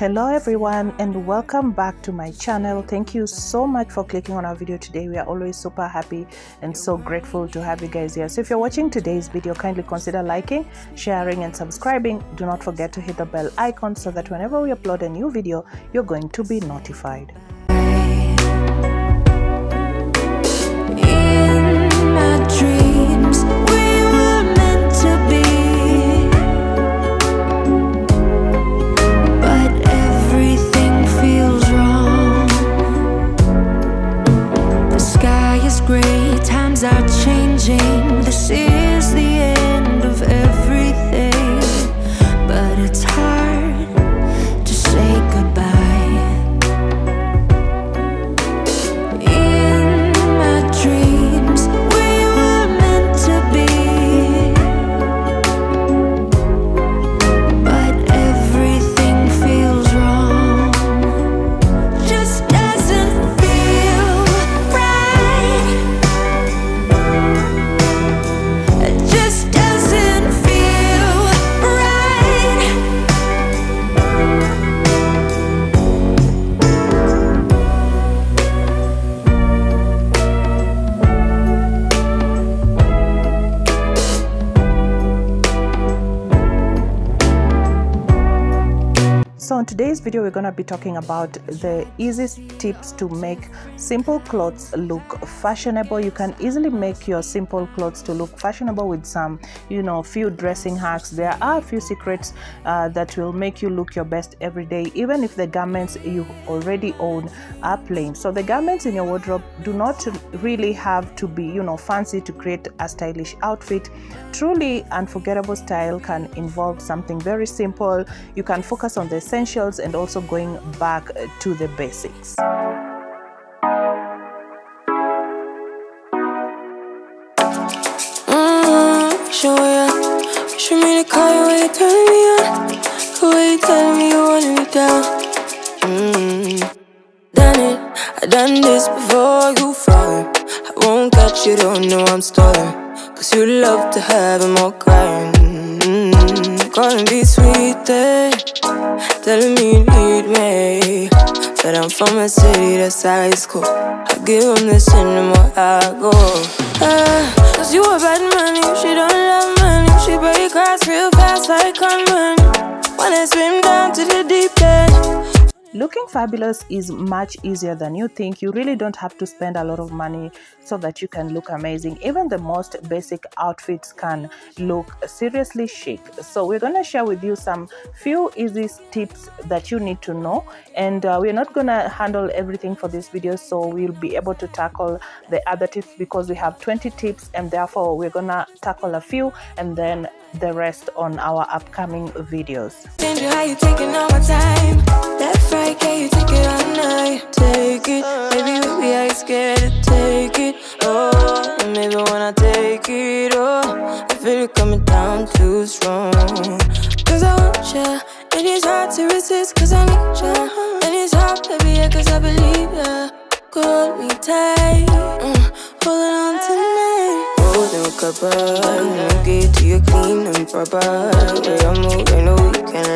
hello everyone and welcome back to my channel. Thank you so much for clicking on our video today. We are always super happy and so grateful to have you guys here. So if you're watching today's video kindly consider liking sharing and subscribing. Do not forget to hit the bell icon so that whenever we upload a new video you're going to be notified so in today's video we're going to be talking about the easiest tips to make simple clothes look fashionable. You can easily make your simple clothes to look fashionable with some you know few dressing hacks. There are a few secrets uh, that will make you look your best every day even if the garments you already own are plain. So the garments in your wardrobe do not really have to be you know fancy to create a stylish outfit. Truly unforgettable style can involve something very simple. You can focus on the essentials and also going back to the basics. Mm, show ya. Show me the car you way you turn me on. The way you tell me you want me down. Mm, done it. I done this before you. I won't catch you, don't know I'm stalling. Cause you love to have all crying. Mm, calling be sweet, eh? me you need me. But I'm from a city that's high school. I give them this and I go. Uh, Cause you a bad man, she don't love money. She break hearts real fast like gunman. Wanna swim down to the deep end. Looking fabulous is much easier than you think. You really don't have to spend a lot of money so that you can look amazing. Even the most basic outfits can look seriously chic. So we're going to share with you some few easy tips that you need to know. And uh, we're not going to handle everything for this video. So we'll be able to tackle the other tips because we have 20 tips and therefore we're going to tackle a few and then the rest on our upcoming videos. Right, can you take it all night? Take it, baby, baby, I scared to take it. Oh, and maybe when I take it, oh, I feel it coming down too strong. Cause I want ya, and it's hard to resist, cause I need ya. And it's hard, baby, yeah, cause I believe ya. Hold me tight, mm, holding on tonight holding a couple. No get to you clean and proper. Way I move, I know you can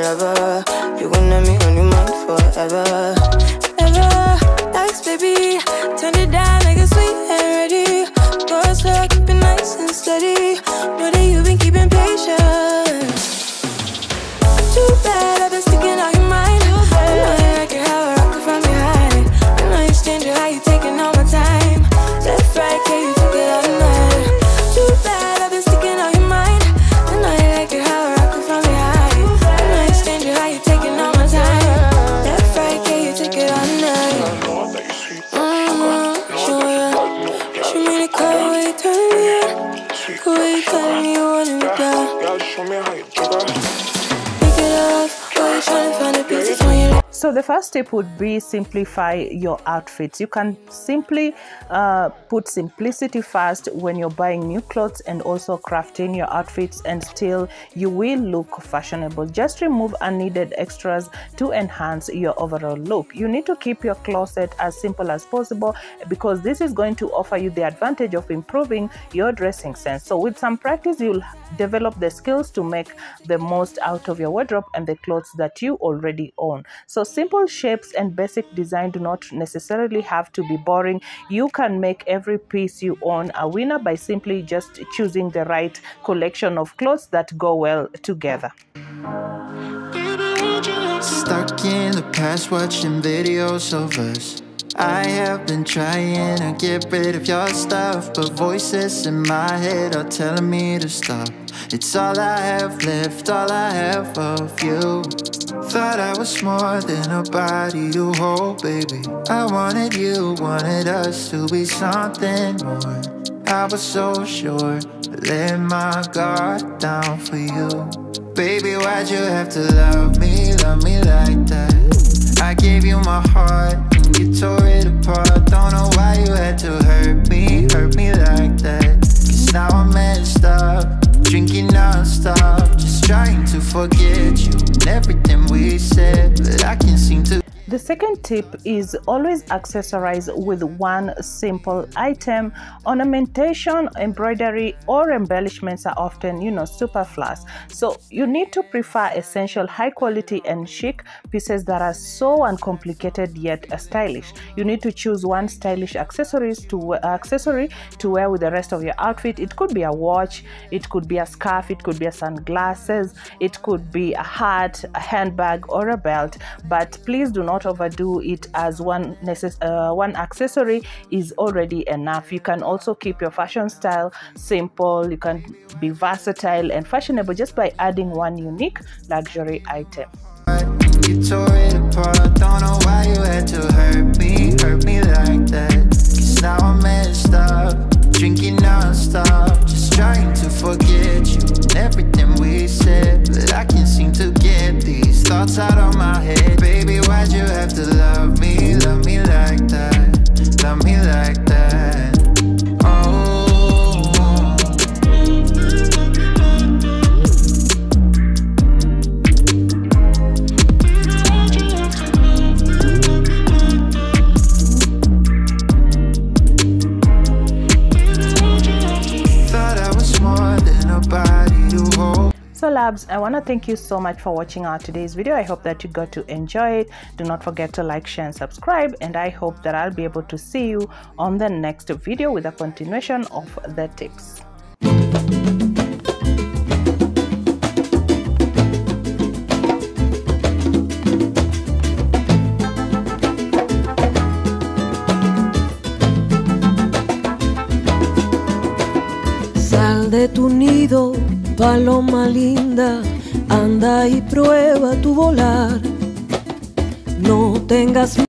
the first tip would be simplify your outfits. You can simply uh, put simplicity first when you're buying new clothes and also crafting your outfits and still you will look fashionable. Just remove unneeded extras to enhance your overall look. You need to keep your closet as simple as possible because this is going to offer you the advantage of improving your dressing sense. So with some practice, you'll develop the skills to make the most out of your wardrobe and the clothes that you already own. So simple shapes and basic design do not necessarily have to be boring. You can make every piece you own a winner by simply just choosing the right collection of clothes that go well together. Stuck in the past watching videos of us I have been trying to get rid of your stuff But voices in my head are telling me to stop. It's all I have left, all I have of you. Thought I was more than a body to hold, baby. I wanted you, wanted us to be something more. I was so sure, let my guard down for you. Baby, why'd you have to love me, love me like that? I gave you my heart you tore it apart. Don't know why you had to hurt me, hurt me like that tip is always accessorize with one simple item. Ornamentation, embroidery, or embellishments are often, you know, superfluous. So you need to prefer essential, high quality, and chic pieces that are so uncomplicated yet stylish. You need to choose one stylish accessories to uh, accessory to wear with the rest of your outfit. It could be a watch, it could be a scarf, it could be a sunglasses, it could be a hat, a handbag, or a belt. But please do not not it as one necess- uh, one accessory is already enough. You can also keep your fashion style simple. You can be versatile and fashionable just by adding one unique luxury item. Drinking non-stop. Just trying to forget you and everything we said. But I can't i want to thank you so much for watching our today's video. I hope that you got to enjoy it. Do not forget to like share and subscribe and i hope that i'll be able to see you on the next video with a continuation of the tips. De tu nido Paloma linda, anda y prueba tu volar. No tengas